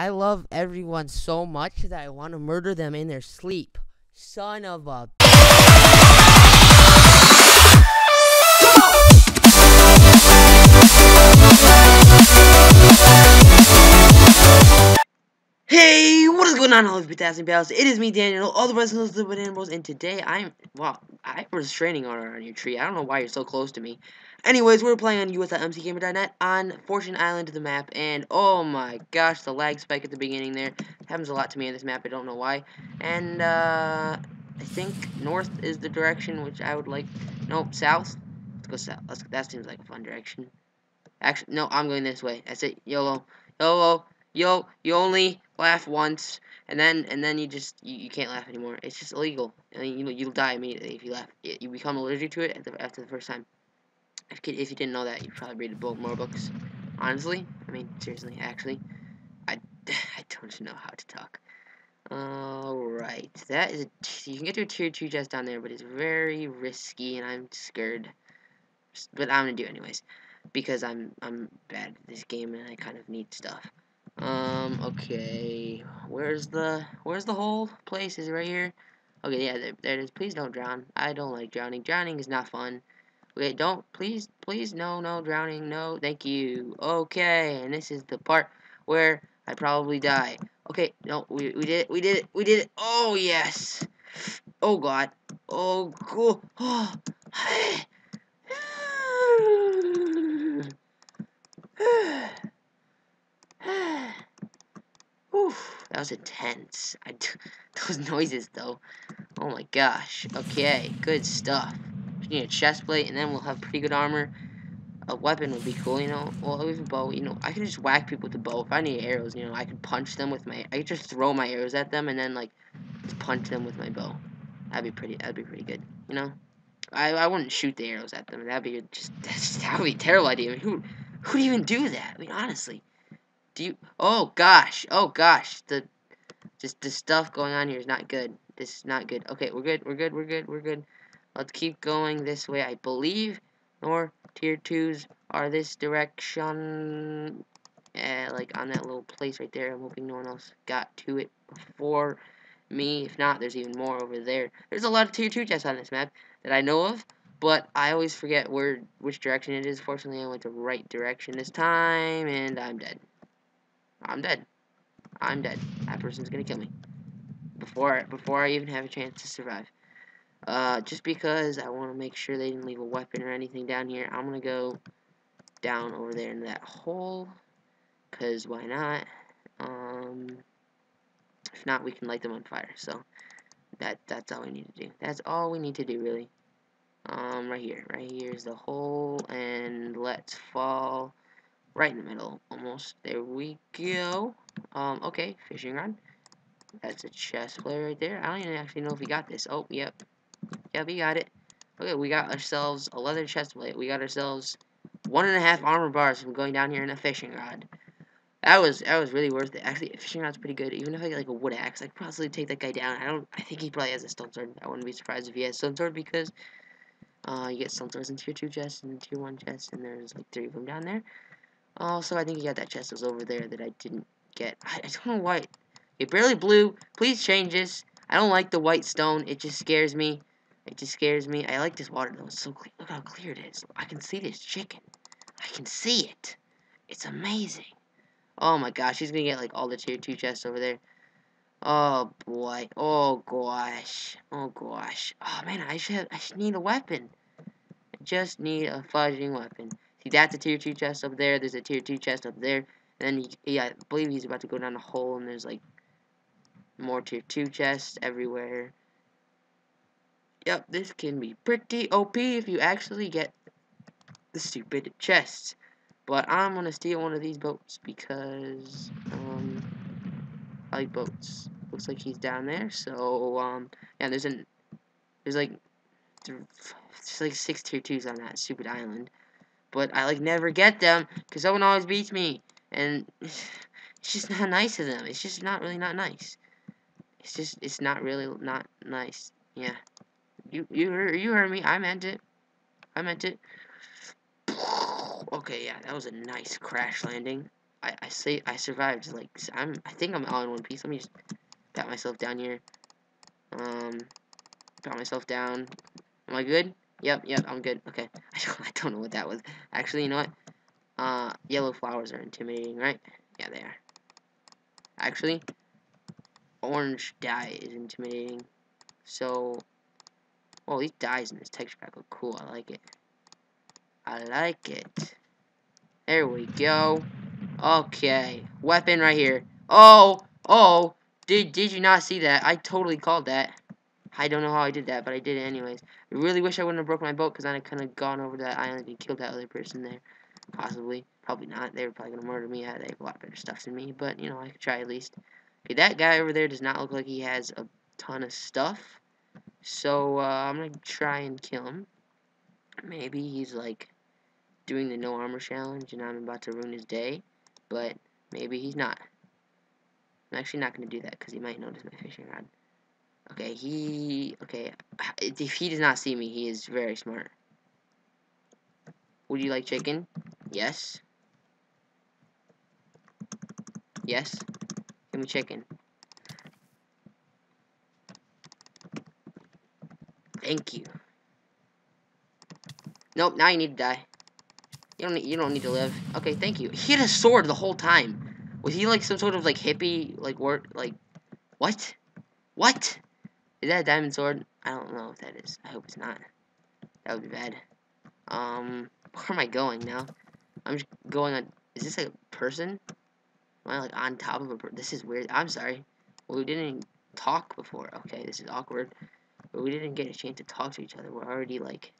I love everyone so much that I want to murder them in their sleep. Son of a. Hey, what is going on, all of you Potassium Pals? It is me, Daniel, all the rest of the Banana Bros, and today I'm, well, I was restraining on, on your tree. I don't know why you're so close to me. Anyways, we're playing on us.mcgamer.net on Fortune Island of the map, and oh my gosh, the lag spike at the beginning there happens a lot to me on this map, I don't know why. And, uh, I think north is the direction which I would like, nope, south? Let's go south, Let's, that seems like a fun direction. Actually, no, I'm going this way, that's it, YOLO, YOLO, yo, you only laugh once, and then and then you just you, you can't laugh anymore. It's just illegal. I mean, you you'll die immediately if you laugh. You become allergic to it after the first time. If, if you didn't know that, you probably read book, more books. Honestly, I mean seriously, actually, I I don't know how to talk. Alright, that is a, you can get to a tier 2 chest down there, but it's very risky, and I'm scared. But I'm gonna do it anyways, because I'm I'm bad at this game, and I kind of need stuff. Um, okay. Where's the, where's the whole place? Is it right here? Okay, yeah, there, there it is. Please don't drown. I don't like drowning. Drowning is not fun. Wait, don't, please, please, no, no, drowning, no, thank you. Okay, and this is the part where I probably die. Okay, no, we, we did it, we did it, we did it. Oh, yes. Oh, God. Oh, cool. Oh. That was intense. I, those noises, though. Oh my gosh. Okay, good stuff. Need a chest plate, and then we'll have pretty good armor. A weapon would be cool, you know. Well, a bow, you know, I can just whack people with the bow. If I need arrows, you know, I could punch them with my. I could just throw my arrows at them and then like punch them with my bow. That'd be pretty. That'd be pretty good, you know. I I wouldn't shoot the arrows at them. That'd be just that would be a terrible idea. I mean, who who'd even do that? I mean, honestly. Do you? Oh gosh. Oh gosh. The just the stuff going on here is not good. This is not good. Okay, we're good. We're good. We're good. We're good. Let's keep going this way. I believe more tier twos are this direction. Uh, like on that little place right there. I'm hoping no one else got to it before me. If not, there's even more over there. There's a lot of tier two chests on this map that I know of, but I always forget where which direction it is. Fortunately, I went the right direction this time, and I'm dead. I'm dead. I'm dead. That person's gonna kill me. Before before I even have a chance to survive. Uh, just because I want to make sure they didn't leave a weapon or anything down here, I'm gonna go down over there in that hole. Cause why not? Um, if not, we can light them on fire. So that that's all we need to do. That's all we need to do, really. Um, right here, right here is the hole, and let's fall right in the middle, almost. There we go. Um, okay, fishing rod. That's a chest player right there. I don't even actually know if we got this. Oh, yep. Yep, we got it. Okay, we got ourselves a leather chest plate. We got ourselves one and a half armor bars from going down here in a fishing rod. That was that was really worth it. Actually, fishing rod's pretty good. Even if I get like a wood axe, I could probably take that guy down. I don't. I think he probably has a stone sword. I wouldn't be surprised if he has stone sword because uh, you get stone swords in tier two chests and tier one chests, and there's like three of them down there. Also, I think he got that chest was over there that I didn't get. I, I don't know why. It barely blue. Please change this. I don't like the white stone. It just scares me. It just scares me. I like this water though. It's so clear. Look how clear it is. I can see this chicken. I can see it. It's amazing. Oh my gosh, he's gonna get like all the tier 2 chests over there. Oh boy. Oh gosh. Oh gosh. Oh man, I should have, I should need a weapon. I just need a fudging weapon. See, that's a tier 2 chest up there. There's a tier 2 chest up there. And then, he, yeah, I believe he's about to go down a hole, and there's, like, more tier 2 chests everywhere. Yep, this can be pretty OP if you actually get the stupid chests. But I'm to steal one of these boats because, um, I like boats. Looks like he's down there, so, um, yeah, there's an, there's, like, there's, like, six tier 2s on that stupid island. But I like never get them because someone always beats me, and it's just not nice of them. It's just not really not nice. It's just it's not really not nice. Yeah, you you heard you heard me. I meant it. I meant it. Okay, yeah, that was a nice crash landing. I, I say I survived. Like I'm, I think I'm all in one piece. Let me just pat myself down here. Um, pat myself down. Am I good? Yep, yep, I'm good. Okay. I don't, I don't know what that was. Actually, you know what? Uh, yellow flowers are intimidating, right? Yeah, they are. Actually, orange dye is intimidating. So, oh, these dyes in this texture pack look cool. I like it. I like it. There we go. Okay, weapon right here. Oh, oh, did did you not see that? I totally called that. I don't know how I did that, but I did it anyways. I really wish I wouldn't have broke my boat, because I have kind of gone over that island and killed that other person there. Possibly. Probably not. They were probably going to murder me. Yeah, they have a lot better stuff than me, but, you know, I could try at least. Okay, that guy over there does not look like he has a ton of stuff. So, uh, I'm to try and kill him. Maybe he's, like, doing the no armor challenge, and I'm about to ruin his day. But, maybe he's not. I'm actually not to do that, because he might notice my fishing rod. Okay, he... Okay, if he does not see me, he is very smart. Would you like chicken? Yes. Yes. Give me chicken. Thank you. Nope, now you need to die. You don't need, you don't need to live. Okay, thank you. He had a sword the whole time. Was he like some sort of like hippie like work like what? What? Is that a diamond sword? I don't know if that is. I hope it's not. That would be bad. Um, where am I going now? I'm just going on. Is this a person? Am I like on top of a person? This is weird. I'm sorry. Well, we didn't talk before. Okay, this is awkward. But we didn't get a chance to talk to each other. We're already like.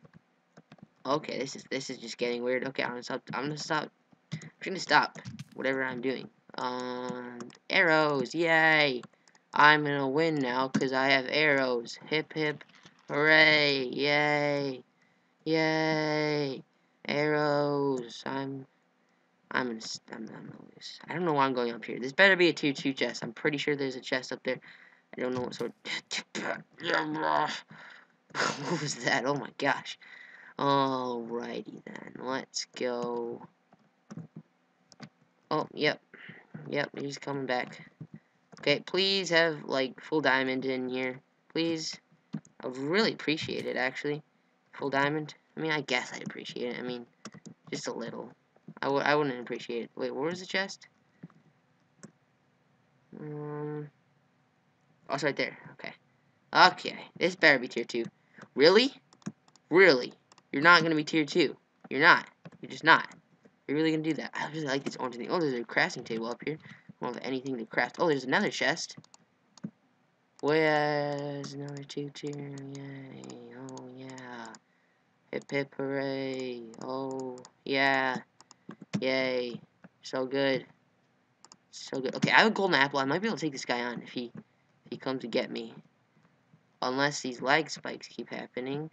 Okay, this is this is just getting weird. Okay, I'm gonna stop. I'm gonna stop. I'm gonna stop whatever I'm doing. Um, arrows, yay! I'm gonna win now because I have arrows. Hip hip, hooray! Yay! Yay! Arrows. I'm. I'm gonna. I'm, I'm gonna lose. I don't know why I'm going up here. This better be a tier two chest. I'm pretty sure there's a chest up there. I don't know what sort. what was that? Oh my gosh. Alrighty then. Let's go. Oh, yep. Yep, he's coming back. Okay, please have, like, full diamond in here. Please. I would really appreciate it, actually. Full diamond. I mean, I guess I'd appreciate it. I mean, just a little. I w I wouldn't appreciate it. Wait, where's the chest? Oh, it's right there. Okay. Okay, this better be tier 2. Really? Really? You're not going to be tier 2. You're not. You're just not. You're really going to do that. I really like this orange thing. Oh, there's a crafting table up here have anything to craft. Oh, there's another chest. Where's another two tier? Yay. Oh, yeah. Hip hip hooray. Oh, yeah. Yay. So good. So good. Okay, I have a golden apple. I might be able to take this guy on if he he comes to get me. Unless these lag spikes keep happening.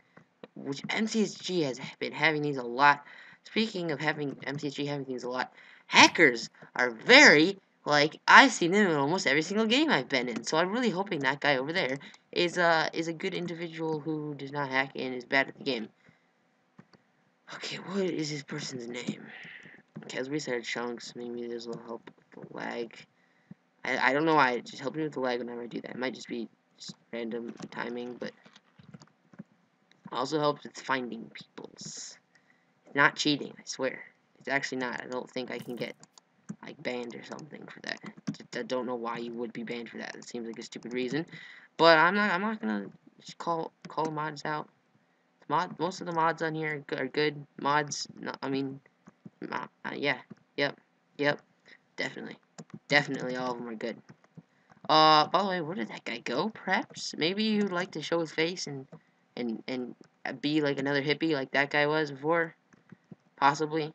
Which MCSG has been having these a lot. Speaking of having MCSG having things a lot, hackers are very like I've seen him in almost every single game I've been in. So I'm really hoping that guy over there is uh is a good individual who does not hack and is bad at the game. Okay, what is this person's name? Okay, let's reset chunks. Maybe this will help with the lag. I, I don't know why it just helps me with the lag whenever I do that. It might just be just random timing, but also helps with finding people's. It's not cheating, I swear. It's actually not. I don't think I can get like banned or something for that. I don't know why you would be banned for that. It seems like a stupid reason, but I'm not. I'm not gonna call call mods out. Mod most of the mods on here are good mods. No, I mean, uh, yeah, yep, yep, definitely, definitely all of them are good. Uh, by the way, where did that guy go? Perhaps maybe you'd like to show his face and and and be like another hippie like that guy was before. Possibly,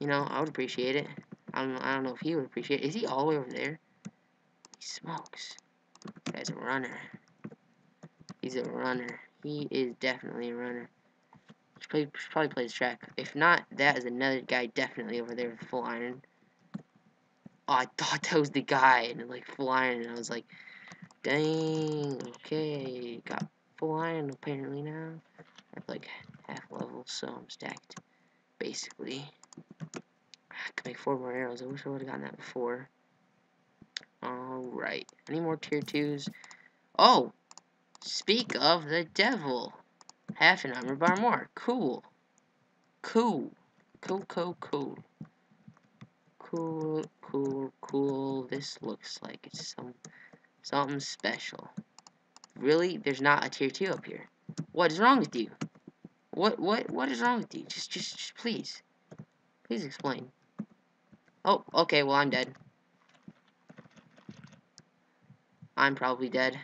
you know, I would appreciate it. I don't, I don't know if he would appreciate it. Is he all the way over there? He smokes. This guy's a runner. He's a runner. He is definitely a runner. He probably, probably play his track. If not, that is another guy definitely over there with full iron. I thought that was the guy, and like flying, and I was like, dang, okay, got flying, apparently now. I have like half level, so I'm stacked, basically. I could make four more arrows. I wish I would have gotten that before. Alright. Any more tier 2s? Oh! Speak of the devil. Half an armor bar more. Cool. Cool. Cool, cool, cool. Cool, cool, cool. This looks like it's some something special. Really? There's not a tier 2 up here. What is wrong with you? What what what is wrong with you? Just just, just please. Please explain. Oh, okay, well I'm dead. I'm probably dead.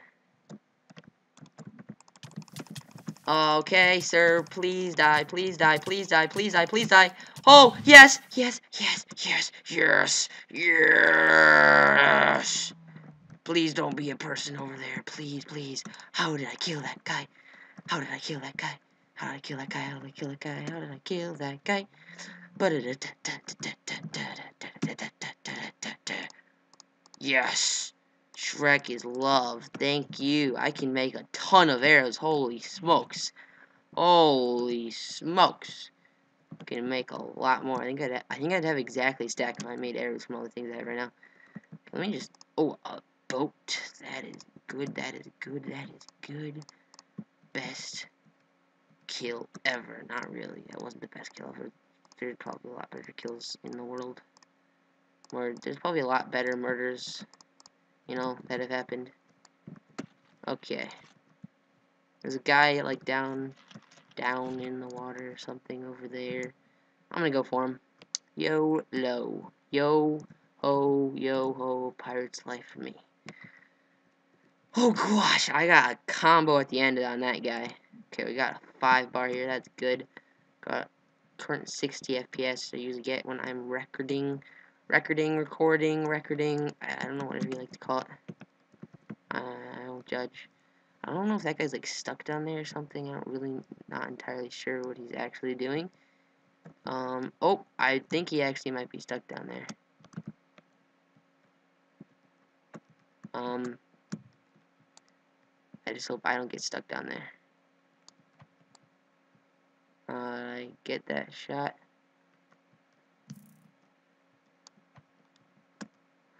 Okay, sir, please die, please die, please die, please die, please die. Oh, yes, yes, yes, yes, yes, yes. Please don't be a person over there, please, please. How did I kill that guy? How did I kill that guy? How did I kill that guy? How did I kill that guy? How did I kill that guy? Yes. Shrek is love. Thank you. I can make a ton of arrows. Holy smokes. Holy smokes. Can make a lot more. I think I'd, I think I'd have exactly stacked if I made arrows from all the things I have right now. Let me just... Oh, a boat. That is good. That is good. That is good. Best kill ever. Not really. That wasn't the best kill ever. There's probably a lot better kills in the world. Where there's probably a lot better murders you know, that have happened. Okay. There's a guy, like, down, down in the water or something over there. I'm gonna go for him. Yo, lo. Yo, ho, yo, ho, pirate's life for me. Oh, gosh, I got a combo at the end on that guy. Okay, we got a 5 bar here, that's good. Got current 60 FPS I usually get when I'm recording recording, recording, recording. I, don't know whatever you like to call it. I don't judge. I don't know if that guy's like stuck down there or something. I don't really not entirely sure what he's actually doing. Um, oh, I think he actually might be stuck down there. Um, I just hope I don't get stuck down there. Uh, I get that shot.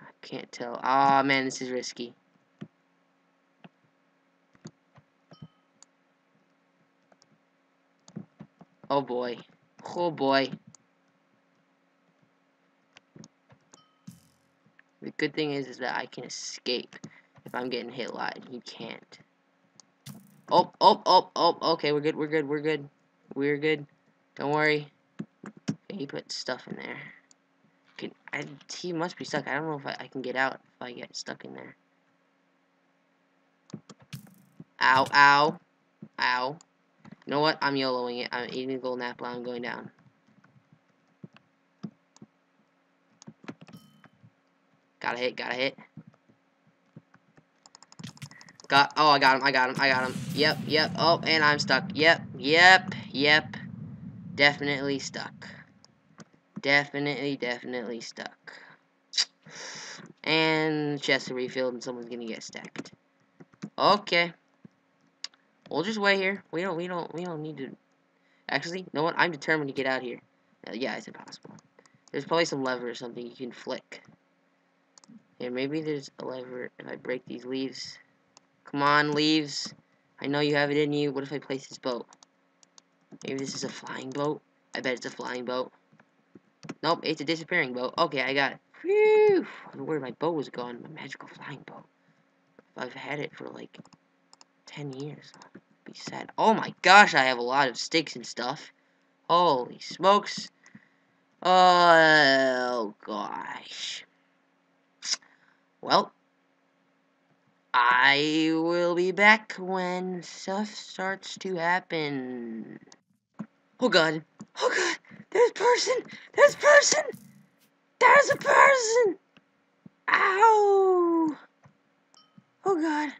I can't tell. Ah, oh, man, this is risky. Oh boy. Oh boy. The good thing is, is that I can escape if I'm getting hit a lot, and he can't. Oh, oh, oh, oh, okay, we're good, we're good, we're good. We're good. Don't worry. Okay, he put stuff in there. I, he must be stuck. I don't know if I, I can get out if I get stuck in there. Ow, ow, ow. You know what? I'm YOLOing it. I'm eating a golden apple. I'm going down. Gotta hit, gotta hit. Got, oh, I got him, I got him, I got him. Yep, yep, oh, and I'm stuck. Yep, yep, yep. Definitely stuck definitely, definitely stuck. And chest refilled and someone's gonna get stacked. Okay. We'll just wait here. We don't we don't we don't need to actually, you know what? I'm determined to get out here. Uh, yeah, it's impossible. There's probably some lever or something you can flick. Yeah, maybe there's a lever if I break these leaves. Come on, leaves. I know you have it in you. What if I place this boat? Maybe this is a flying boat? I bet it's a flying boat. Nope, it's a disappearing boat. Okay, I got it. Whew! Where my boat was gone. My magical flying boat. I've had it for like 10 years. Be sad. Oh my gosh, I have a lot of sticks and stuff. Holy smokes. Oh gosh. Well, I will be back when stuff starts to happen. Oh god. Oh god. There's person! There's person! There's a person! Ow! Oh god.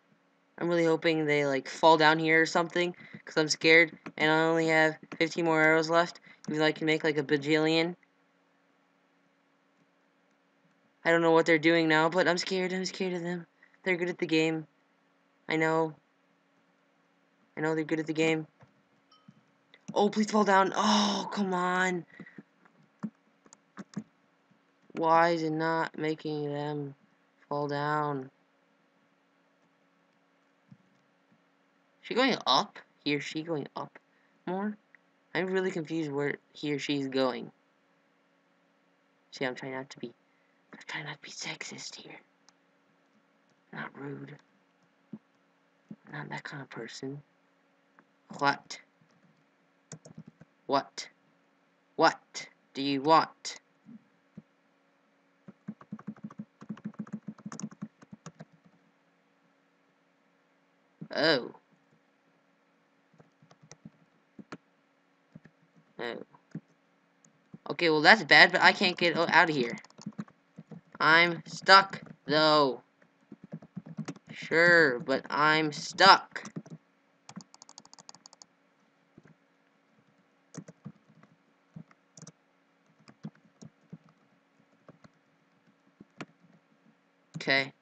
I'm really hoping they like fall down here or something because I'm scared and I only have 15 more arrows left even though I can make like a bajillion. I don't know what they're doing now but I'm scared. I'm scared of them. They're good at the game. I know. I know they're good at the game. Oh, please fall down. Oh, come on. Why is it not making them fall down? She going up? He or she going up more? I'm really confused where he or she is going. See, I'm trying not to be, I'm trying not to be sexist here. Not rude. Not that kind of person. What? What? What do you want? Oh. Oh. Okay, well that's bad, but I can't get out of here. I'm stuck, though. Sure, but I'm stuck. Okay.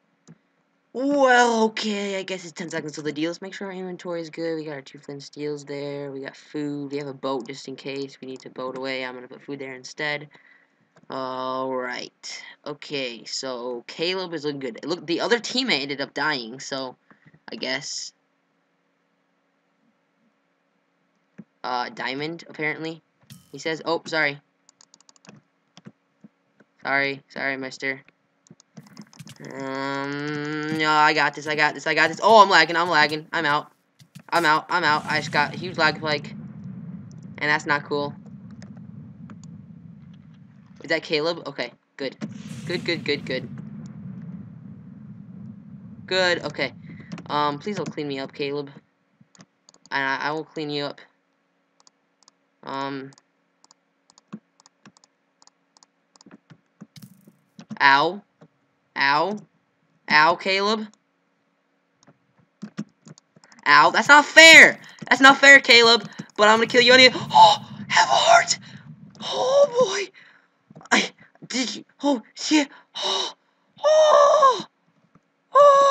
Well, okay, I guess it's 10 seconds till the deals. Make sure our inventory is good. We got our two flint steels there. We got food. We have a boat just in case we need to boat away. I'm going to put food there instead. Alright. Okay, so Caleb is looking good. Look, the other teammate ended up dying, so I guess. Uh, Diamond, apparently. He says, oh, sorry. Sorry, sorry, mister. Um, no, I got this, I got this, I got this. Oh, I'm lagging, I'm lagging. I'm out. I'm out, I'm out. I just got huge lag like, and that's not cool. Is that Caleb? Okay, good. Good, good, good, good. Good, okay. Um, please don't clean me up, Caleb. And I, I will clean you up. Um. Ow. Ow. Ow, Caleb. Ow. That's not fair. That's not fair, Caleb. But I'm gonna kill you anyway. Oh, have a heart. Oh, boy. I, did you, oh, shit. Oh, oh. Oh.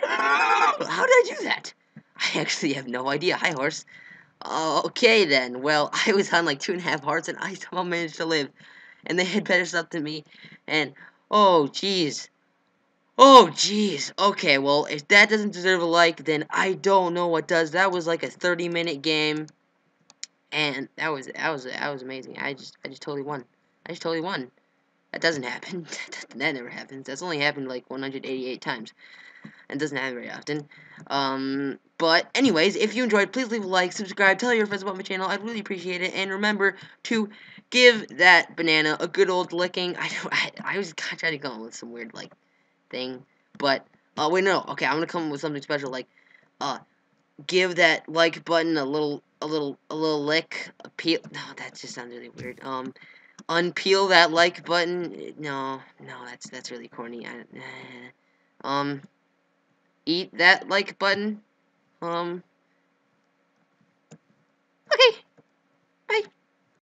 How did I do that? I actually have no idea. Hi, horse. Okay, then. Well, I was on like two and a half hearts, and I somehow managed to live and they had better stuff than me. And oh, jeez. Oh, jeez. Okay, well, if that doesn't deserve a like, then I don't know what does. That was like a 30-minute game, and that was that was that was amazing. I just I just totally won. I just totally won. That doesn't happen. that never happens. That's only happened like 188 times. And doesn't happen very often. Um, but anyways, if you enjoyed, please leave a like, subscribe, tell your friends about my channel. I'd really appreciate it. And remember to give that banana a good old licking. I know I, I was trying to come up with some weird like thing, but uh, wait, no, okay, I'm gonna come up with something special like uh, give that like button a little, a little, a little lick. A peel. No, that just sounds really weird. Um, unpeel that like button. No, no, that's that's really corny. I, um, eat that like button. Um. Okay.